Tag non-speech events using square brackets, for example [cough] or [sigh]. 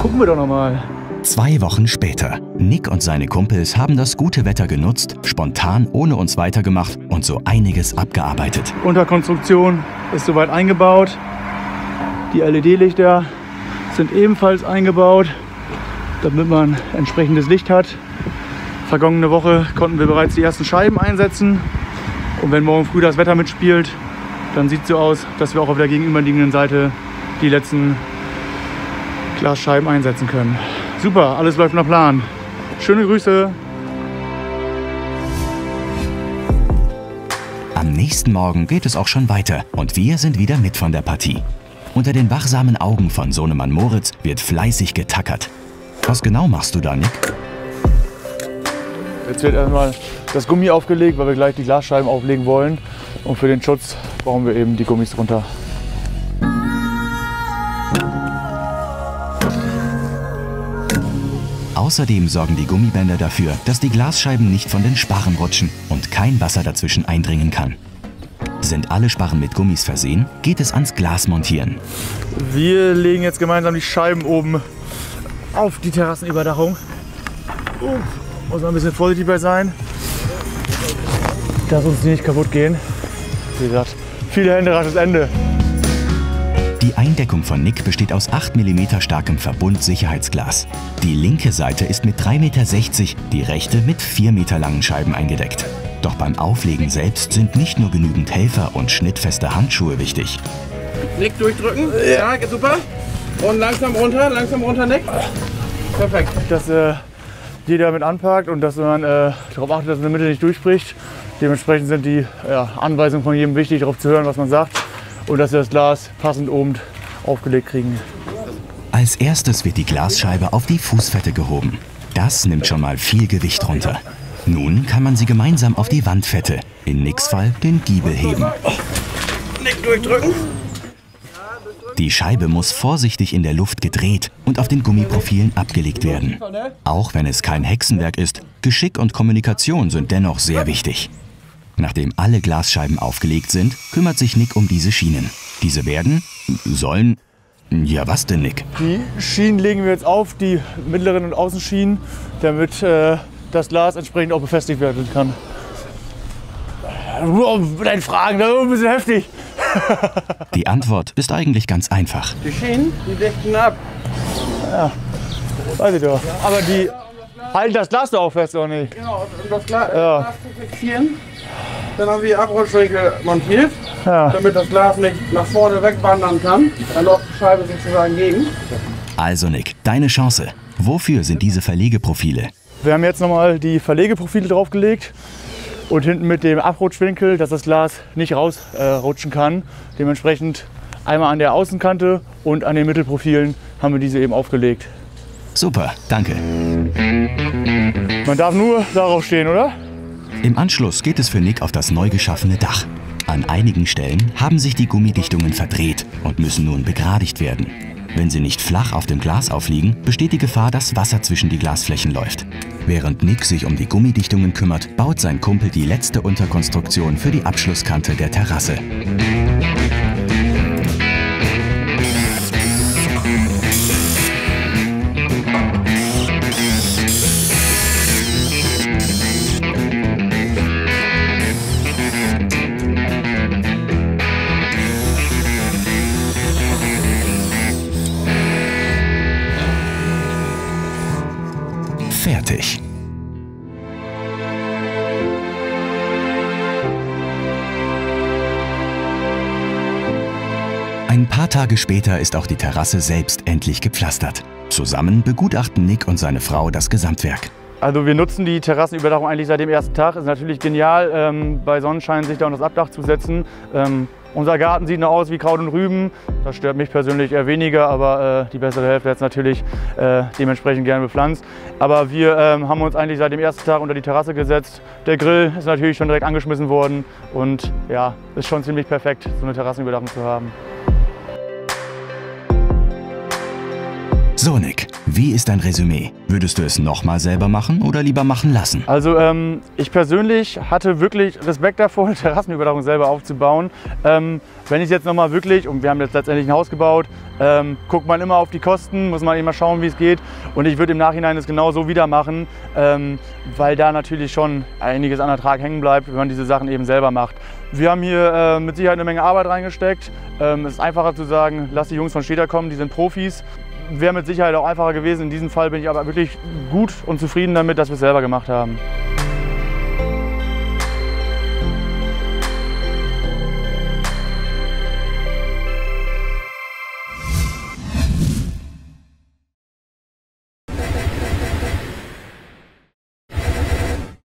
gucken wir doch noch mal. Zwei Wochen später. Nick und seine Kumpels haben das gute Wetter genutzt, spontan ohne uns weitergemacht und so einiges abgearbeitet. Unterkonstruktion ist soweit eingebaut. Die LED-Lichter sind ebenfalls eingebaut, damit man entsprechendes Licht hat. Vergangene Woche konnten wir bereits die ersten Scheiben einsetzen. Und wenn morgen früh das Wetter mitspielt, dann sieht es so aus, dass wir auch auf der gegenüberliegenden Seite die letzten Glasscheiben einsetzen können. Super, alles läuft nach Plan. Schöne Grüße. Am nächsten Morgen geht es auch schon weiter und wir sind wieder mit von der Partie. Unter den wachsamen Augen von Sohnemann Moritz wird fleißig getackert. Was genau machst du da, Nick? Jetzt wird erstmal das Gummi aufgelegt, weil wir gleich die Glasscheiben auflegen wollen. Und für den Schutz brauchen wir eben die Gummis drunter. Außerdem sorgen die Gummibänder dafür, dass die Glasscheiben nicht von den Sparren rutschen und kein Wasser dazwischen eindringen kann. Sind alle Sparren mit Gummis versehen, geht es ans Glas montieren. Wir legen jetzt gemeinsam die Scheiben oben auf die Terrassenüberdachung. Uh, muss man ein bisschen vorsichtig bei sein, dass uns die nicht kaputt gehen. Wie gesagt, viele Hände, rasches Ende. Die Eindeckung von Nick besteht aus 8 mm starkem Verbund-Sicherheitsglas. Die linke Seite ist mit 3,60 Meter, die rechte mit 4 Meter langen Scheiben eingedeckt. Doch beim Auflegen selbst sind nicht nur genügend Helfer und schnittfeste Handschuhe wichtig. Nick durchdrücken. Ja, super. Und langsam runter, langsam runter, Nick. Perfekt. Dass äh, jeder mit anpackt und dass man äh, darauf achtet, dass man in der Mitte nicht durchbricht. Dementsprechend sind die ja, Anweisungen von jedem wichtig, darauf zu hören, was man sagt und dass wir das Glas passend oben aufgelegt kriegen. Als erstes wird die Glasscheibe auf die Fußfette gehoben. Das nimmt schon mal viel Gewicht runter. Nun kann man sie gemeinsam auf die Wandfette, in Nicks Fall den Giebel heben. Nick durchdrücken. Die Scheibe muss vorsichtig in der Luft gedreht und auf den Gummiprofilen abgelegt werden. Auch wenn es kein Hexenwerk ist, Geschick und Kommunikation sind dennoch sehr wichtig. Nachdem alle Glasscheiben aufgelegt sind, kümmert sich Nick um diese Schienen. Diese werden, sollen, ja was denn Nick? Die Schienen legen wir jetzt auf, die mittleren und Außenschienen, damit äh, das Glas entsprechend auch befestigt werden kann. Mit deinen Fragen, das ist ein bisschen heftig. [laughs] Die Antwort ist eigentlich ganz einfach. Die Schienen, die dichten ab. Weiß ich doch. Aber die halten das Glas doch auch fest, oder nicht? Genau, um das Glas, Ja. Glas zu fixieren. Dann haben wir Abrutschwinkel montiert, Ja. damit das Glas nicht nach vorne wegwandern kann. Dann läuft die Scheibe sozusagen gegen. Also Nick, deine Chance. Wofür sind diese Verlegeprofile? Wir haben jetzt nochmal die Verlegeprofile draufgelegt und hinten mit dem Abrutschwinkel, dass das Glas nicht rausrutschen äh, kann. Dementsprechend einmal an der Außenkante und an den Mittelprofilen haben wir diese eben aufgelegt. Super, danke. Man darf nur darauf stehen, oder? Im Anschluss geht es für Nick auf das neu geschaffene Dach. An einigen Stellen haben sich die Gummidichtungen verdreht und müssen nun begradigt werden. Wenn sie nicht flach auf dem Glas aufliegen, besteht die Gefahr, dass Wasser zwischen die Glasflächen läuft. Während Nick sich um die Gummidichtungen kümmert, baut sein Kumpel die letzte Unterkonstruktion für die Abschlusskante der Terrasse. Fertig. Ein paar Tage später ist auch die Terrasse selbst endlich gepflastert. Zusammen begutachten Nick und seine Frau das Gesamtwerk. Also wir nutzen die Terrassenüberdachung eigentlich seit dem ersten Tag. Ist natürlich genial, ähm, bei Sonnenschein sich da unter das Abdach zu setzen. Ähm, unser Garten sieht noch aus wie Kraut und Rüben. Das stört mich persönlich eher weniger, aber äh, die bessere Hälfte hat es natürlich äh, dementsprechend gerne bepflanzt. Aber wir ähm, haben uns eigentlich seit dem ersten Tag unter die Terrasse gesetzt. Der Grill ist natürlich schon direkt angeschmissen worden und ja, ist schon ziemlich perfekt, so eine Terrassenüberdachung zu haben. So Nick, Wie ist dein Resümee? Würdest du es nochmal selber machen oder lieber machen lassen? Also ähm, ich persönlich hatte wirklich Respekt davor, [laughs] Terrassenüberdachung selber aufzubauen. Ähm, wenn ich jetzt nochmal wirklich, und wir haben jetzt letztendlich ein Haus gebaut, ähm, guckt man immer auf die Kosten, muss man immer schauen, wie es geht. Und ich würde im Nachhinein es genau so wieder machen, ähm, weil da natürlich schon einiges an Ertrag hängen bleibt, wenn man diese Sachen eben selber macht. Wir haben hier äh, mit Sicherheit eine Menge Arbeit reingesteckt. Ähm, es ist einfacher zu sagen, lass die Jungs von Städter kommen, die sind Profis. Wäre mit Sicherheit auch einfacher gewesen. In diesem Fall bin ich aber wirklich gut und zufrieden damit, dass wir es selber gemacht haben.